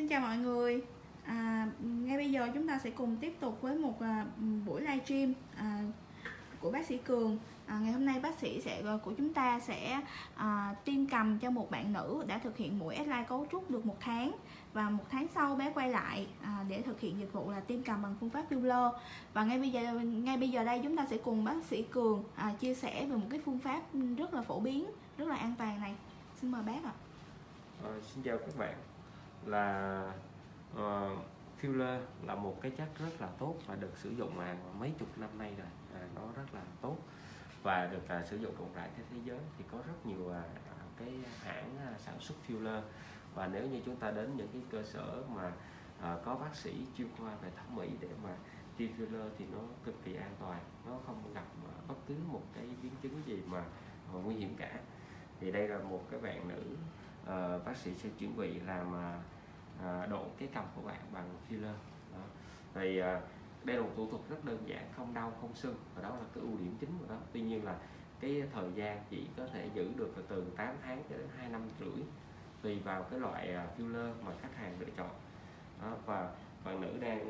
Xin chào mọi người. À, ngay bây giờ chúng ta sẽ cùng tiếp tục với một à, buổi livestream à, của bác sĩ Cường. À, ngày hôm nay bác sĩ sẽ à, của chúng ta sẽ à, tiêm cầm cho một bạn nữ đã thực hiện mũi S-line cấu trúc được một tháng và một tháng sau bé quay lại à, để thực hiện dịch vụ là tiêm cầm bằng phương pháp filler và ngay bây giờ ngay bây giờ đây chúng ta sẽ cùng bác sĩ Cường à, chia sẻ về một cái phương pháp rất là phổ biến rất là an toàn này xin mời bác ạ. À, xin chào các bạn là uh, filler là một cái chất rất là tốt và được sử dụng là mấy chục năm nay rồi. À, nó rất là tốt và được uh, sử dụng rộng rãi trên thế giới. Thì có rất nhiều uh, cái hãng uh, sản xuất filler. Và nếu như chúng ta đến những cái cơ sở mà uh, có bác sĩ chuyên khoa về thẩm mỹ để mà tiêm filler thì nó cực kỳ an toàn. Nó không gặp uh, bất cứ một cái biến chứng gì mà uh, nguy hiểm cả. Thì đây là một cái bạn nữ uh, bác sĩ sẽ chuẩn bị làm uh, độ cái cầm của bạn bằng filler. Đó. thì uh, đây là một thủ thuật rất đơn giản không đau không sưng. Và đó là cái ưu điểm chính của nó. Tuy nhiên là cái thời gian chỉ có thể giữ được từ 8 tháng cho đến 2 năm rưỡi tùy vào cái loại à, filler mà khách hàng lựa chọn. Đó, và bạn nữ đang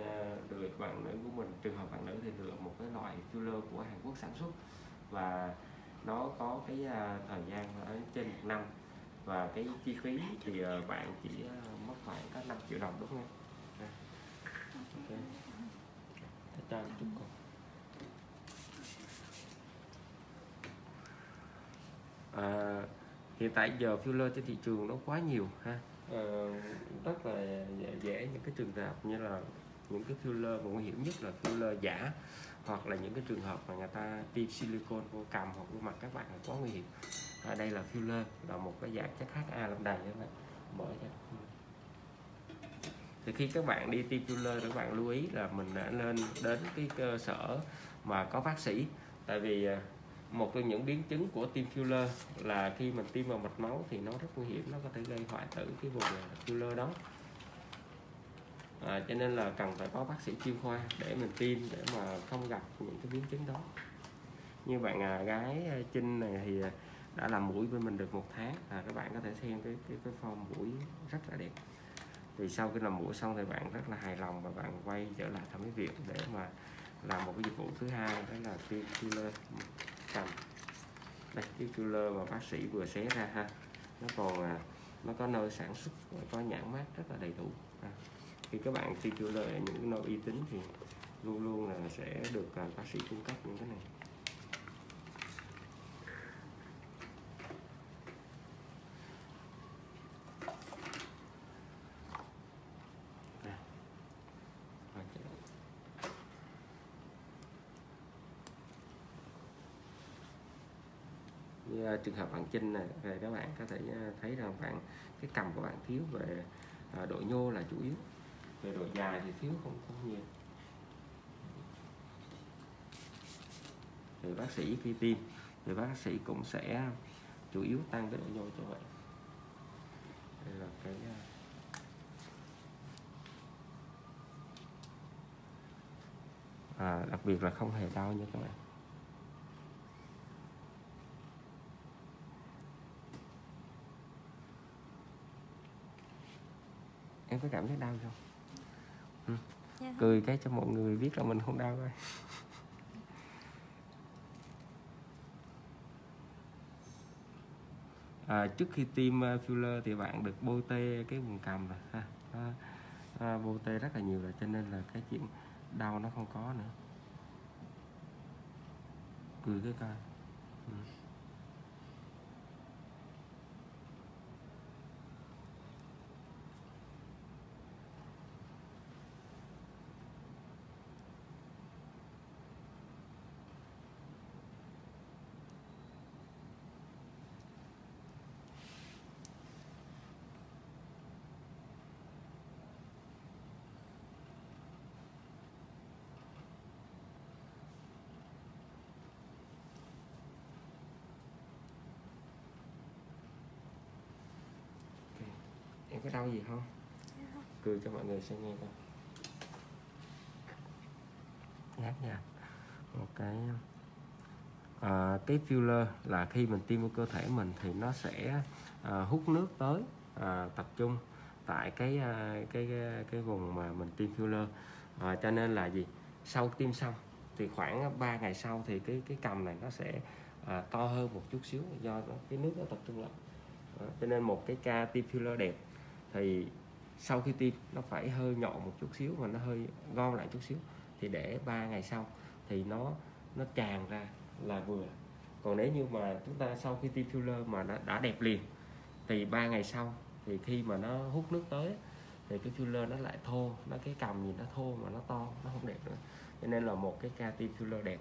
lựa bạn nữ của mình trường hợp bạn nữ thì lựa một cái loại filler của Hàn Quốc sản xuất. Và nó có cái thời gian ở trên một năm và cái chi phí thì ờ, bạn chỉ ờ, mất khoảng có 5 triệu đồng đúng không em? Dạ. Ok. Chút con. À, hiện tại giờ filler trên thị trường nó quá nhiều ha à, rất là dễ những cái trường hợp như là những cái filler mà nguy hiểm nhất là filler giả hoặc là những cái trường hợp mà người ta tiêm silicone vô cầm hoặc vô mặt các bạn là quá nguy hiểm. À, đây là filler là một cái dạng chất HA làm đầy các bạn. Mở ra. Thì khi các bạn đi tiêm filler các bạn lưu ý là mình đã nên đến cái cơ sở mà có bác sĩ. Tại vì à, một trong những biến chứng của tiêm filler là khi mình tiêm vào mạch máu thì nó rất nguy hiểm nó có thể gây hoại tử cái vùng à, filler đó à, cho nên là cần phải có bác sĩ chuyên khoa để mình tiêm để mà không gặp những cái biến chứng đó. Như bạn à, gái à, Trinh này thì à, đã làm mũi với mình được một tháng. À, các bạn có thể xem cái cái cái form mũi rất là đẹp. Thì sau khi làm mũi xong thì bạn rất là hài lòng và bạn quay trở lại thẩm mỹ viện để mà làm một cái dịch vụ thứ hai đó là tiêm filler cầm. Đây cái filler mà bác sĩ vừa xé ra ha. Nó còn à, nó có nơi sản xuất có nhãn mát rất là đầy đủ. À, khi các bạn tiêm filler ở những nơi uy tín thì luôn luôn là sẽ được à, bác sĩ cung cấp những cái này. Như trường hợp bạn Trinh này về các bạn có thể à, thấy rằng bạn, cái cầm của bạn thiếu về à, độ nhô là chủ yếu về độ dài thì thiếu không không nhiều. Thì bác sĩ khi tiêm thì bác sĩ cũng sẽ chủ yếu tăng cái độ nhô cho bạn đây là cái à, à, đặc biệt là không hề đau nha các bạn. Em có cảm thấy đau không? Dạ cười cái cho mọi người biết là mình không đau thôi à, trước khi tiêm ờ, filler thì bạn được bôi tê cái vùng cằm rồi ha. À, à, bôi tê rất là nhiều rồi cho nên là cái chuyện đau nó không có nữa. Cười cái coi. Ừ. em có đau gì không? Cười cho mọi người xem nghe coi. Ngáp nha một cái à, cái filler là khi mình tiêm vào cơ thể mình thì nó sẽ à, hút nước tới à, tập trung tại cái à, cái cái, cái vùng mà mình tiêm filler. À, cho nên là gì? Sau tiêm xong thì khoảng 3 ngày sau thì cái cái cầm này nó sẽ à, to hơn một chút xíu do cái nước nó tập trung lại. À, cho nên một cái ca tiêm filler đẹp thì sau khi tiêm, nó phải hơi nhọn một chút xíu và nó hơi gom lại chút xíu. Thì để 3 ngày sau thì nó nó tràn ra là vừa. Còn nếu như mà chúng ta sau khi tiêm filler mà nó đã đẹp liền, thì ba ngày sau thì khi mà nó hút nước tới thì cái filler nó lại thô, nó, cái cầm nhìn nó thô mà nó to, nó không đẹp nữa. Cho nên là một cái ca tiêm filler đẹp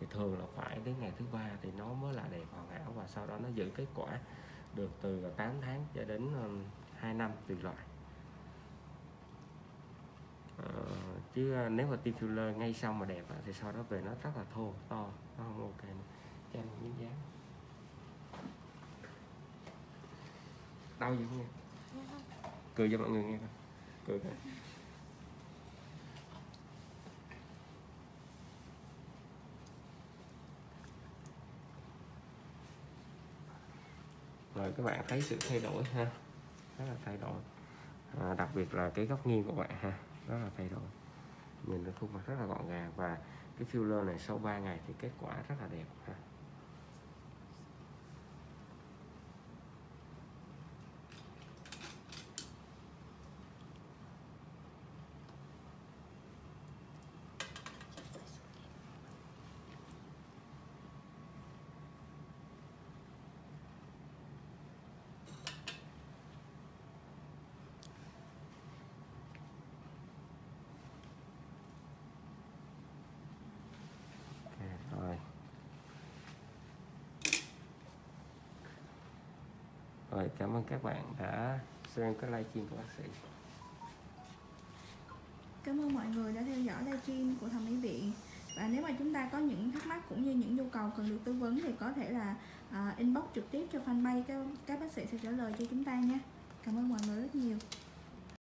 thì thường là phải đến ngày thứ ba thì nó mới là đẹp hoàn hảo và sau đó nó giữ kết quả được từ 8 tháng cho đến 2 năm tùy loại. Ờ, chứ ờ, nếu mà tiêm filler ngay xong mà đẹp thì sau đó về nó rất là thô to nó không ok nữa. cho anh miếng dáng. Đau gì không nghe? Cười cho mọi người nghe coi. Cười coi. Rồi các bạn thấy sự thay đổi ha rất là thay đổi. À, đặc biệt là cái góc nghiêng của bạn ha rất là thay đổi. Nhìn cái khuôn mặt rất là gọn gàng và cái filler này sau 3 ngày thì kết quả rất là đẹp ha rồi rồi cảm ơn các bạn đã xem cái livestream của bác sĩ. Cảm ơn mọi người đã theo dõi livestream của thẩm mỹ viện. Và nếu mà chúng ta có những thắc mắc cũng như những nhu cầu cần được tư vấn thì có thể là uh, inbox trực tiếp cho fanpage các các bác sĩ sẽ trả lời cho chúng ta nha. Cảm ơn mọi người rất nhiều.